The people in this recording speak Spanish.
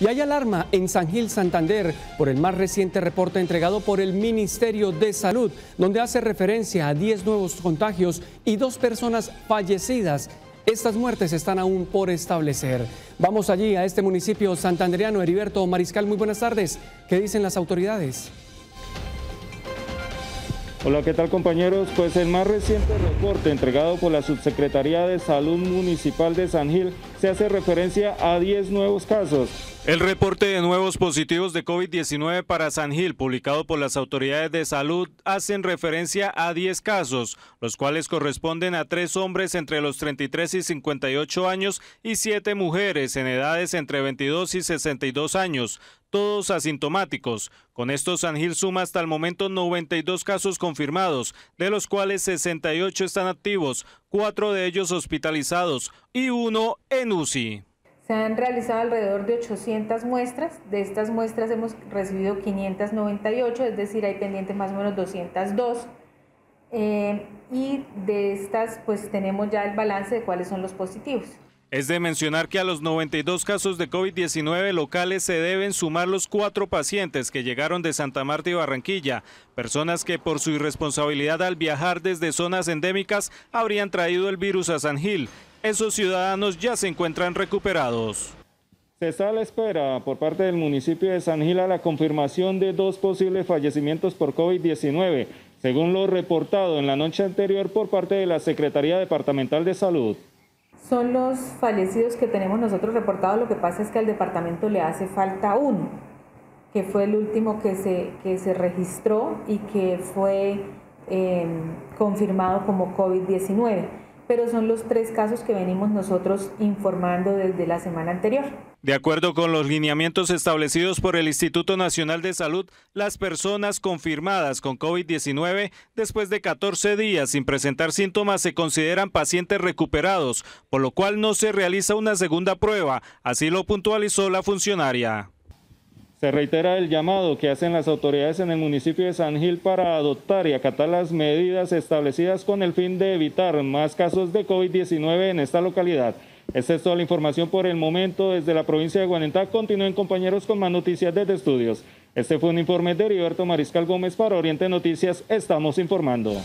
Y hay alarma en San Gil, Santander, por el más reciente reporte entregado por el Ministerio de Salud, donde hace referencia a 10 nuevos contagios y dos personas fallecidas. Estas muertes están aún por establecer. Vamos allí a este municipio santandereano. Heriberto Mariscal, muy buenas tardes. ¿Qué dicen las autoridades? Hola, ¿qué tal compañeros? Pues el más reciente reporte entregado por la Subsecretaría de Salud Municipal de San Gil se hace referencia a 10 nuevos casos. El reporte de nuevos positivos de COVID-19 para San Gil, publicado por las autoridades de salud, hacen referencia a 10 casos, los cuales corresponden a tres hombres entre los 33 y 58 años y siete mujeres en edades entre 22 y 62 años, todos asintomáticos. Con esto San Gil suma hasta el momento 92 casos confirmados, de los cuales 68 están activos, cuatro de ellos hospitalizados y uno en UCI. Se han realizado alrededor de 800 muestras, de estas muestras hemos recibido 598, es decir, hay pendientes más o menos 202. Eh, y de estas pues tenemos ya el balance de cuáles son los positivos. Es de mencionar que a los 92 casos de COVID-19 locales se deben sumar los cuatro pacientes que llegaron de Santa Marta y Barranquilla, personas que por su irresponsabilidad al viajar desde zonas endémicas habrían traído el virus a San Gil. Esos ciudadanos ya se encuentran recuperados. Se está a la espera por parte del municipio de San Gil a la confirmación de dos posibles fallecimientos por COVID-19, según lo reportado en la noche anterior por parte de la Secretaría Departamental de Salud son los fallecidos que tenemos nosotros reportados. Lo que pasa es que al departamento le hace falta uno, que fue el último que se, que se registró y que fue eh, confirmado como COVID-19 pero son los tres casos que venimos nosotros informando desde la semana anterior. De acuerdo con los lineamientos establecidos por el Instituto Nacional de Salud, las personas confirmadas con COVID-19 después de 14 días sin presentar síntomas se consideran pacientes recuperados, por lo cual no se realiza una segunda prueba, así lo puntualizó la funcionaria. Se reitera el llamado que hacen las autoridades en el municipio de San Gil para adoptar y acatar las medidas establecidas con el fin de evitar más casos de COVID-19 en esta localidad. Esta es toda la información por el momento desde la provincia de Guanentá. Continúen compañeros con más noticias desde estudios. Este fue un informe de Heriberto Mariscal Gómez para Oriente Noticias. Estamos informando.